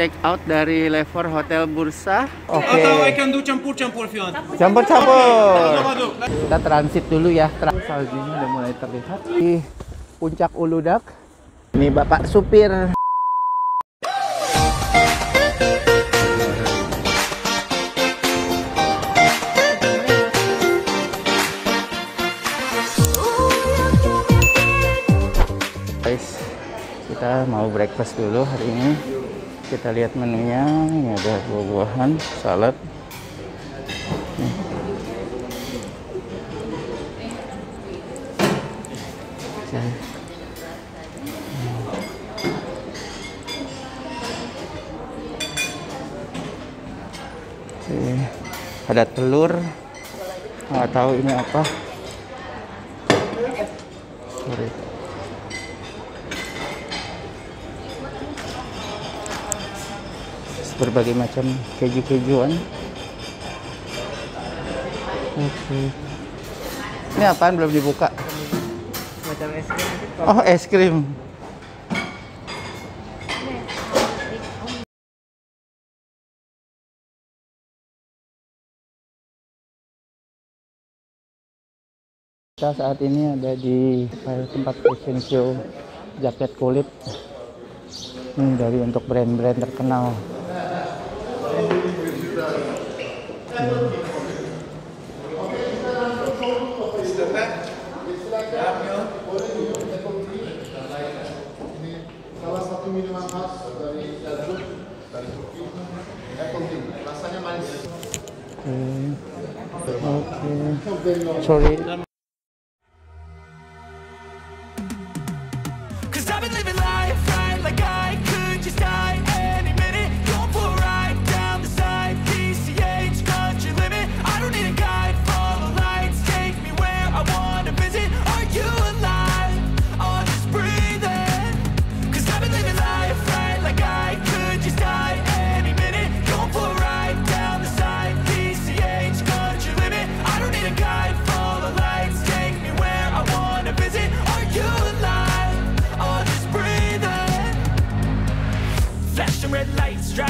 check out dari Lever Hotel Bursa. Oke. Atau I can do campur-campur. Campur-campur. Kita transit dulu ya. Saljunya udah mulai terlihat di puncak Uludak. Ini Bapak supir. Guys, kita mau breakfast dulu hari ini. Kita lihat menunya. Ini ada buah-buahan, salad. Ada telur. Nggak tahu ini apa. Sorry. Berbagai macam keju-kejuan. Oke. Ini apaan belum dibuka? Macam es krim. Oh, es krim. Kita saat ini ada di tempat fashion show jaket kulit. Ini dari untuk brand-brand terkenal. Salah satu minuman khas dari Jazud dari Turki apple tea rasanya manis Oke. Sorry.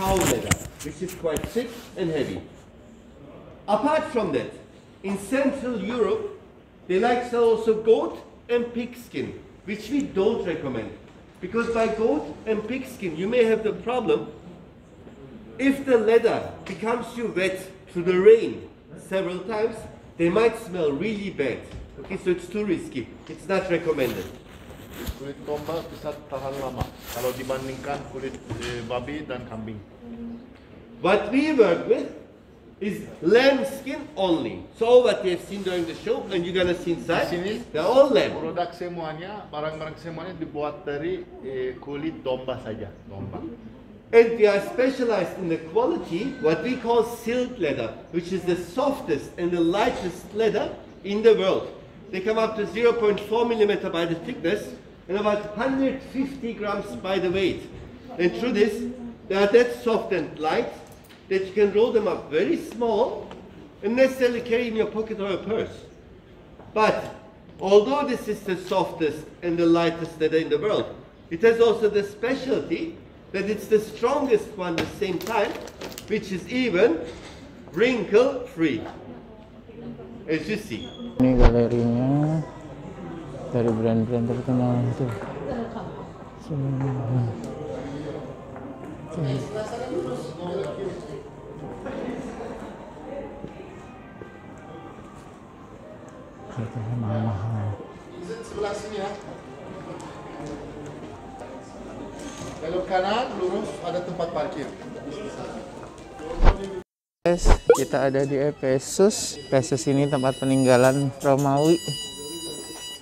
cow leather, which is quite thick and heavy. Apart from that, in Central Europe, they like sell also goat and pig skin, which we don't recommend. Because by goat and pig skin, you may have the problem if the leather becomes you wet through the rain several times, they might smell really bad. Okay, so it's too risky. It's not recommended. Kulit domba bisa tahan lama kalau dibandingkan kulit eh, babi dan kambing What we work with is lamb skin only. So what you have seen during the show and you're gonna see inside, Di sini, they're all lamb. produk semuanya barang-barang semuanya dibuat dari eh, kulit domba saja domba And we are specialized in the quality, what we call silk leather, which is the softest and the lightest leather in the world. They come up to 0.4 millimeter by the thickness and about 150 grams by the weight. And through this, they are that soft and light that you can roll them up very small and necessarily carry in your pocket or a purse. But although this is the softest and the lightest leather in the world, it has also the specialty that it's the strongest one at the same time, which is even wrinkle Ini galerinya dari brand-brand terkenal itu. Semua. Kelihatannya mahal-mahal. sebelah sini ya belok kanan lurus ada tempat parkir Guys, kita ada di Efesus. Efesus ini tempat peninggalan Romawi.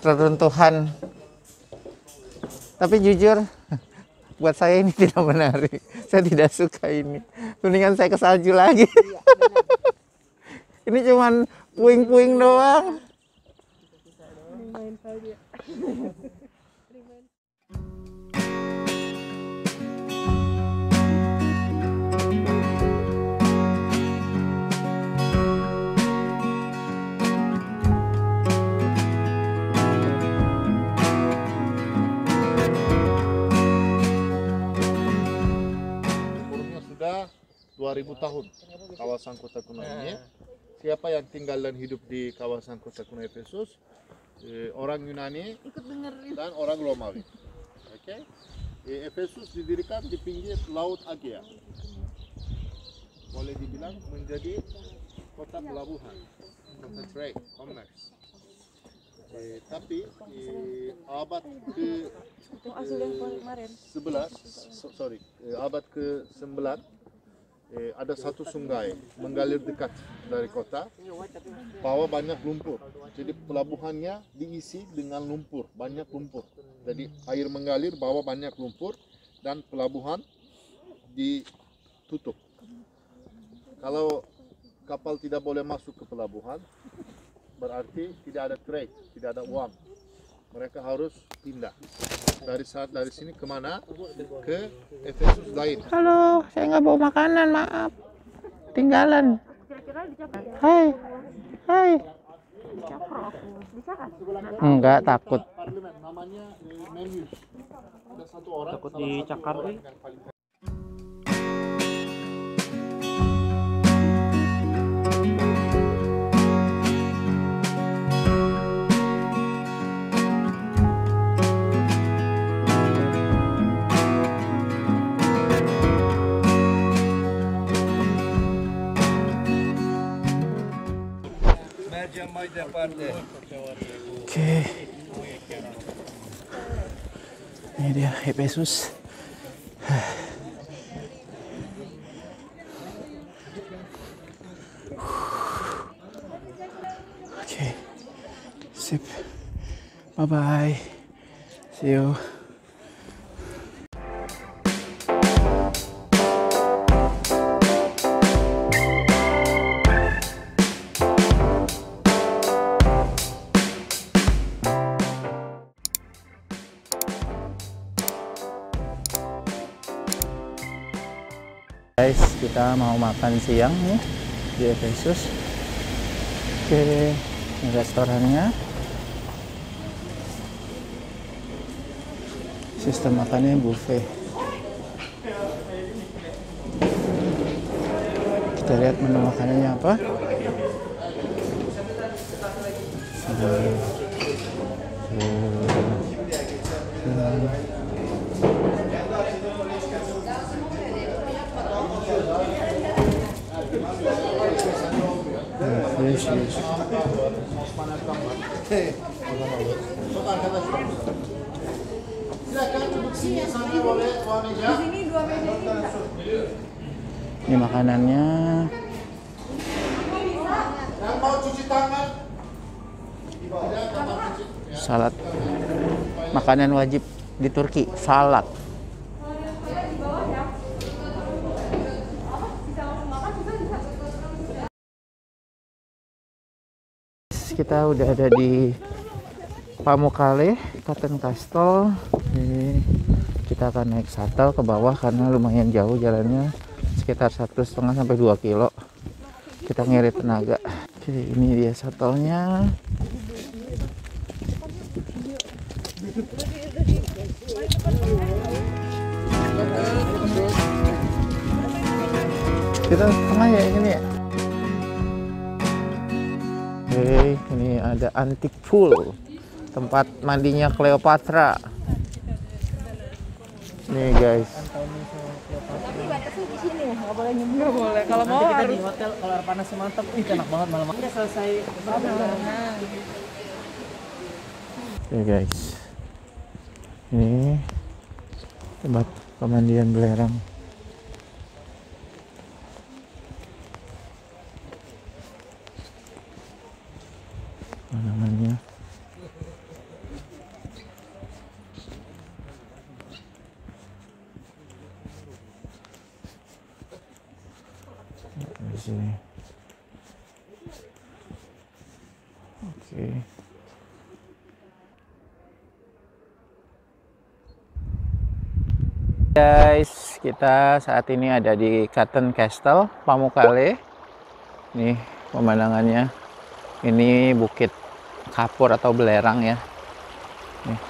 reruntuhan. Tapi jujur, buat saya ini tidak menarik. Saya tidak suka ini. Mendingan saya ke salju lagi. ini cuman puing-puing doang. 2000 tahun kawasan kota kuno ini. Siapa yang tinggal dan hidup di kawasan kota kuno Efesus? Eh, orang Yunani dan orang Romawi. Oke. Eh, Efesus didirikan di pinggir Laut Aegea. Boleh dibilang menjadi kota pelabuhan, kota trade, commerce. Eh, tapi eh, abad ke sebelas, so- sorry, eh, abad ke sembilan eh, ada satu sungai mengalir dekat dari kota, bawa banyak lumpur. Jadi pelabuhannya diisi dengan lumpur, banyak lumpur. Jadi air mengalir bawa banyak lumpur dan pelabuhan ditutup. Kalau kapal tidak boleh masuk ke pelabuhan, berarti tidak ada trade, tidak ada uang. Mereka harus pindah dari saat dari sini ke mana ke Efesus lain. Halo, saya nggak bawa makanan, maaf. Tinggalan. Hai, hai. Enggak, takut. Parlemen namanya Memmius. Ada satu orang Takut dicakar, orang Boy. yang paling Oke. Ini dia Efesus. Oke. Sip. Bye bye. See you. Kita mau makan siang nih di Efesus. Oke, ini restorannya. Sistem makannya buffet. Kita lihat menu makanannya apa. Hmm. Hmm. Hmm. Ini makanannya. Salad makanan wajib di Turki kita udah ada di Pamukkale Cotton Castle. Ini kita akan naik shuttle ke bawah karena lumayan jauh jalannya sekitar satu setengah sampai 2 kilo. Kita ngirit tenaga. Oke ini dia shuttle-nya. Kita tengah ya ini ya oke ini ada antik pool tempat mandinya Cleopatra nih guys Nggak boleh. Kalau mau kita di hotel kalau air panas mantap, ih enak banget malam. Udah selesai. Oke guys, ini tempat pemandian belerang. Apa namanya? Oke. Oke. Guys, kita saat ini ada di Cotton Castle, Pamukkale. Nih pemandangannya. Ini bukit kapur atau belerang ya. Nih.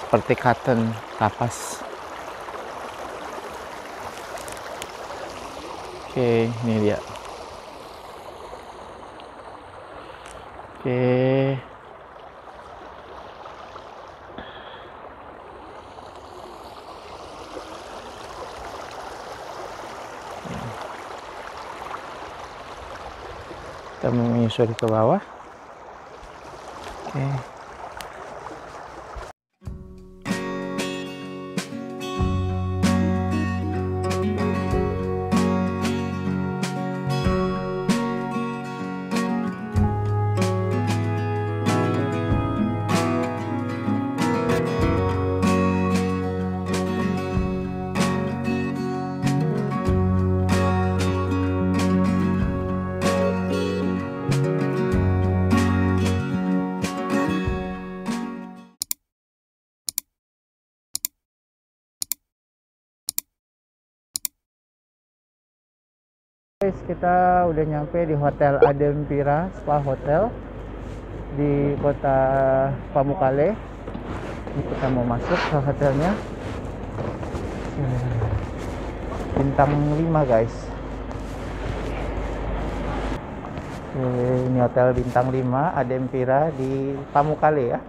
Seperti cotton kapas. Oke, ini dia. Oke. Kita menyusuri ke bawah. Oke. Guys, kita udah nyampe di Hotel Adempira Spa Hotel di kota Pamukkale. Ini kita mau masuk ke hotelnya. Bintang 5 guys. Ini hotel bintang 5 Adempira di Pamukkale ya.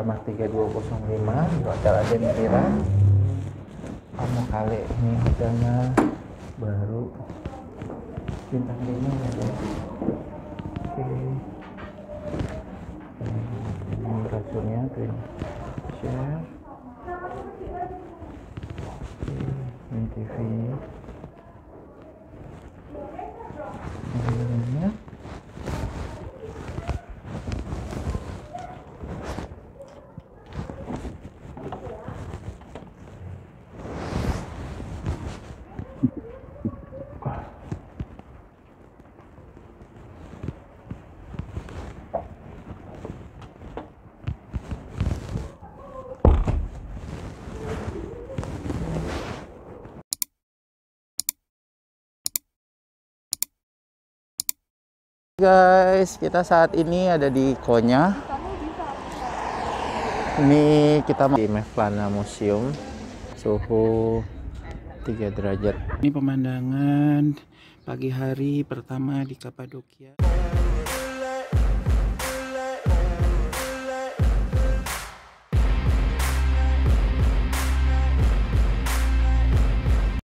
Kamar 3205 di Hotel Adempira Pamukkale ini hotelnya baru. Bintang 5 ya guys oke. Ini kasurnya twin share. Ini TV ini Guys, kita saat ini ada di Konya. Ini kita di Mevlana Museum. Suhu 3 derajat. Ini pemandangan pagi hari pertama di Kapadokia.